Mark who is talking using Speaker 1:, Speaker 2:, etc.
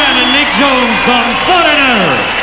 Speaker 1: and
Speaker 2: Nick Jones from Foreigner.